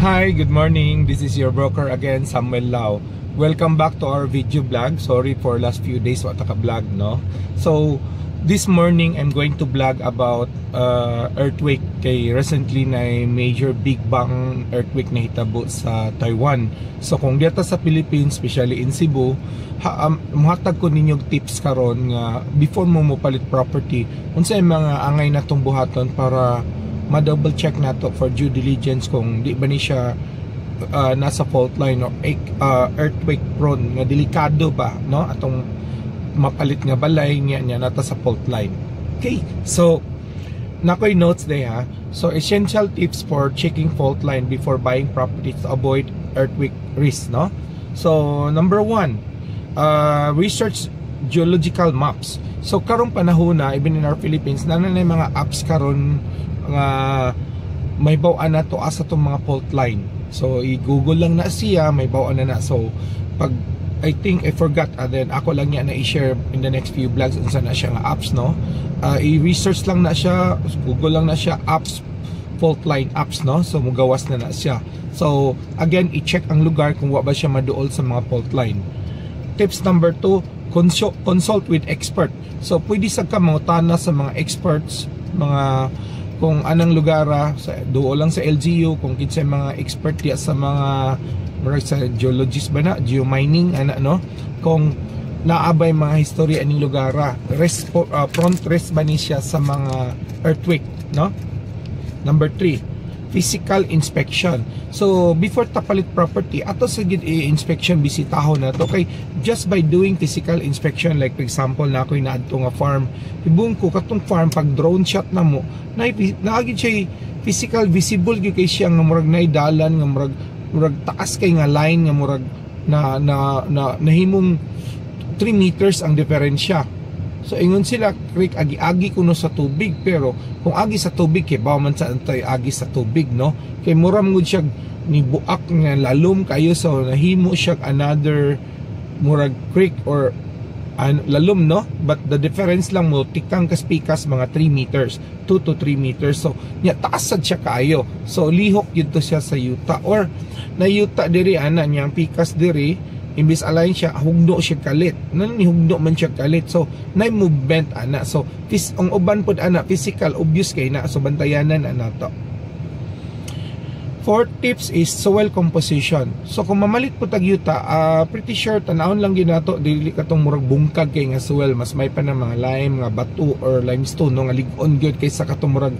Hi, good morning. This is your broker again, Samuel Lau. Welcome back to our video vlog. Sorry for last few days wata ka vlog, no? So, this morning I'm going to vlog about uh, earthquake kay recently na major big bang earthquake na hitabo sa Taiwan. So, kung dito sa Philippines, especially in Cebu, ha, um, ko ninyo tips karon nga before mo mo palit property, unsa mga angay na buhaton para ma-double check na to for due diligence kung di ba ni siya uh, nasa fault line or uh, earthquake prone nga delikado ba no? Atong mapalit nga balay niya niya nata sa fault line. Okay so nakoy notes day ha? So essential tips for checking fault line before buying property to avoid earthquake risk no? So number one uh, research geological maps. So karong panahon na even in our Philippines na na mga apps karon nga may bawaan na to asa tong mga fault line. So i-google lang na siya may bawaan na na. So pag I think I forgot and uh, then ako lang niya na i-share in the next few vlogs unsa na siya nga apps no? Uh, i-research lang na siya google lang na siya apps fault line apps no? So mugawas na na siya. So again i-check ang lugar kung wa ba siya maduol sa mga fault line. Tips number 2 consult, consult with expert. So pwede sa ka mangutana sa mga experts mga kung anang lugar sa duo lang sa LGU kung kinsa mga expert diya sa mga sa geologist ba na geomining ana no? Kung naabay mga history aning lugar rest uh, front rest ba ni siya sa mga earthquake no? Number 3 physical inspection. So before tapalit property, ato sa gid inspection bisitahon na to kay just by doing physical inspection like for example na ako'y naadto nga farm, ibong ko katong farm pag drone shot na mo, na naagid siya physical visible gyud kay siya nga murag nay dalan nga murag murag taas kay nga line nga murag na na, na nahimong 3 meters ang diferensya So ingon sila krik agi-agi kuno sa tubig pero kung agi sa tubig kay bawo man sa antay agi sa tubig no? Kay muram gud siya ni buak nga lalom kayo so nahimo siya another murag creek or an, lalom no? But the difference lang mo tikang kaspikas mga 3 meters 2 to 3 meters. So nya taas siya kaayo. So lihok yun to siya sa yuta. Or na yuta diri ana niyang pikas diri imbis alayin siya hugno siya kalit. Nan ni hugno man siya kalit so nay movement ana. So phys ang uban pod ana physical obvious kay na. So bantayanan ana to. Fourth tips is soil composition. So kung mamalit po tag yuta, uh, pretty sure tanahon lang ginato dili katong murag bungkag kay nga soil. Mas may pa na mga lime, mga bato or limestone no nga lig-on gyud kaysa katong murag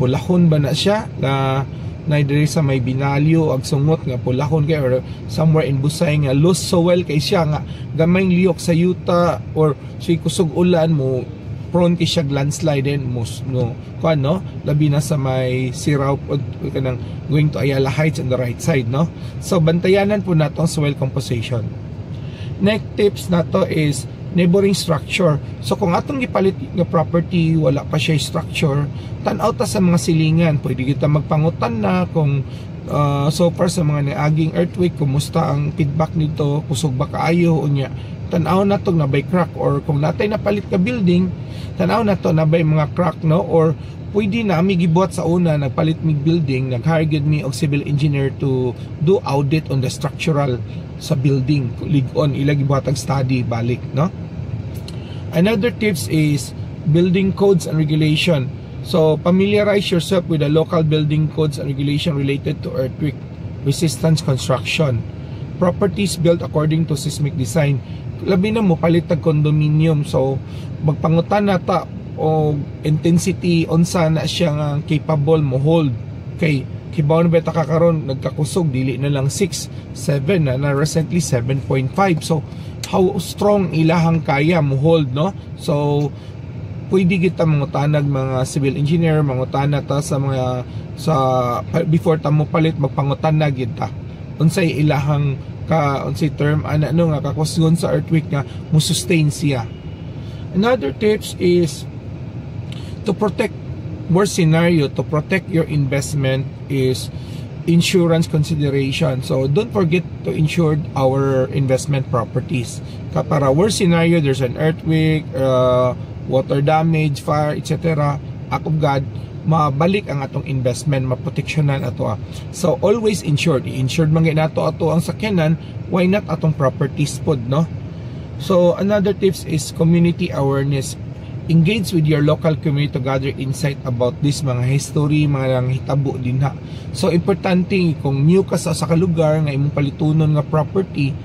pulahon ba na siya. Na na diri sa may binalyo ag sungot nga pulahon kay or somewhere in Busay nga loose soil kay siya nga gamay liyok sa yuta or si kusog ulan mo prone kay siya landslide din most no kuan no? Labi na sa may siraw kanang going to Ayala Heights on the right side no? So bantayanan po nato ang soil composition. Next tips nato is neighboring structure. So kung atong gipalit nga property wala pa siya structure, tan-aw ta sa mga silingan. Pwede kita magpangutan na kung uh, so far sa mga naaging earthquake kumusta ang feedback nito, kusog ba kaayo unya. Tan-aw na to na by crack or kung natay napalit ka building, tan-aw na to na by mga crack no or pwede na mi gibuhat sa una nagpalit mig building nag-hire me og civil engineer to do audit on the structural sa building ligon ila gibuhat study balik no another tips is building codes and regulation. So familiarize yourself with the local building codes and regulation related to earthquake resistance construction. Properties built according to seismic design. Labi na mo palit tag condominium. So magpangutan na ta o intensity unsa na siya nga capable mo hold. Kay kibaw na beta kakaron nagkakusog dili na lang 6 7 na na recently 7.5 so how strong ilahang kaya mo hold no? So pwede kita mangutanag mga civil engineer mangutana ta sa mga sa before ta mo palit magpangutan na kita. Unsay ilahang ka unsay term ana ano nga kakusgon sa earthquake nga mo sustain siya. Another tips is to protect worst scenario to protect your investment is insurance consideration. So don't forget to insure our investment properties. Para worst scenario there's an earthquake uh, water damage fire etc act of God mabalik ang atong investment maproteksyonan ato ah. so always insured. I-insured man nato ato ang sakyanan why not atong properties pod no? So another tips is community awareness engage with your local community to gather insight about this mga history, mga lang hitabo din ha. So importante kung new ka sa, sa kalugar nga imong palitunon nga property,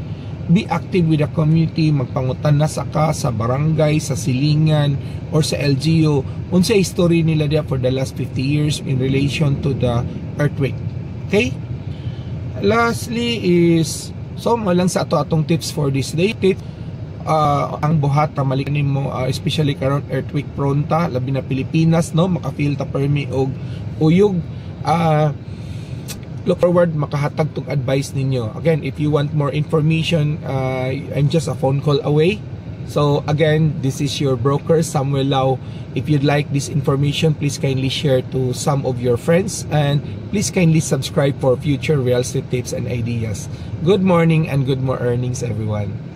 be active with the community, magpangutan na sa ka sa barangay, sa silingan or sa LGU unsa history nila dia for the last 50 years in relation to the earthquake. Okay? Lastly is so mo lang sa ato atong tips for this day. Tip, uh, ang buhat ta malikanin mo uh, especially karon earthquake prone ta labi na Pilipinas no? Makafeel ta permi og uyog. Uh, look forward makahatag tong advice ninyo. Again if you want more information uh, I'm just a phone call away. So again this is your broker Samuel Lau. If you'd like this information please kindly share to some of your friends. And please kindly subscribe for future real estate tips and ideas. Good morning and good more earnings everyone